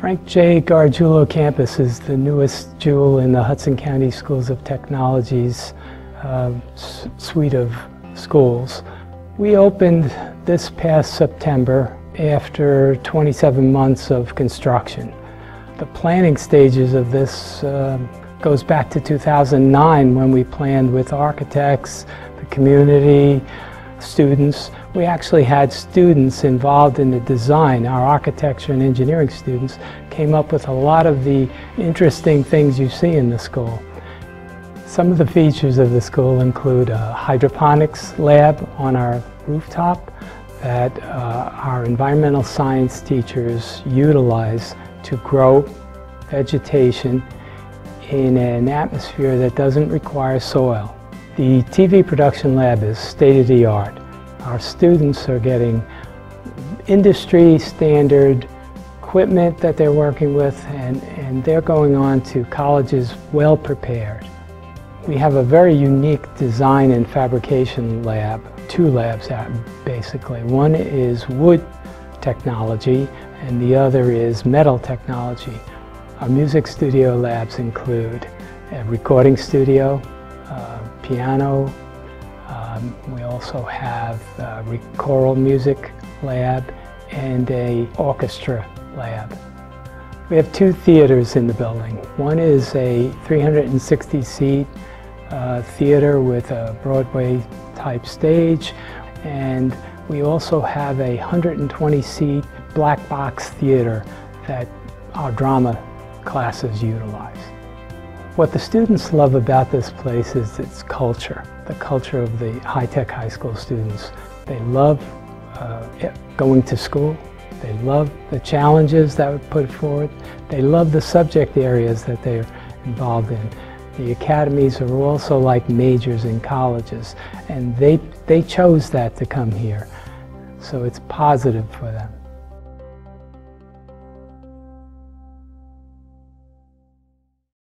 Frank J. Gargiulo campus is the newest jewel in the Hudson County Schools of Technology's uh, suite of schools. We opened this past September after 27 months of construction. The planning stages of this uh, goes back to 2009 when we planned with architects, the community, students. We actually had students involved in the design. Our architecture and engineering students came up with a lot of the interesting things you see in the school. Some of the features of the school include a hydroponics lab on our rooftop that uh, our environmental science teachers utilize to grow vegetation in an atmosphere that doesn't require soil. The TV production lab is state-of-the-art. Our students are getting industry standard equipment that they're working with and, and they're going on to colleges well prepared. We have a very unique design and fabrication lab, two labs basically. One is wood technology and the other is metal technology. Our music studio labs include a recording studio, piano. Um, we also have a choral music lab and a orchestra lab. We have two theaters in the building. One is a 360 seat uh, theater with a Broadway type stage and we also have a 120 seat black box theater that our drama classes utilize. What the students love about this place is its culture, the culture of the high-tech high school students. They love uh, going to school. They love the challenges that were put forward. They love the subject areas that they're involved in. The academies are also like majors in colleges, and they, they chose that to come here. So it's positive for them.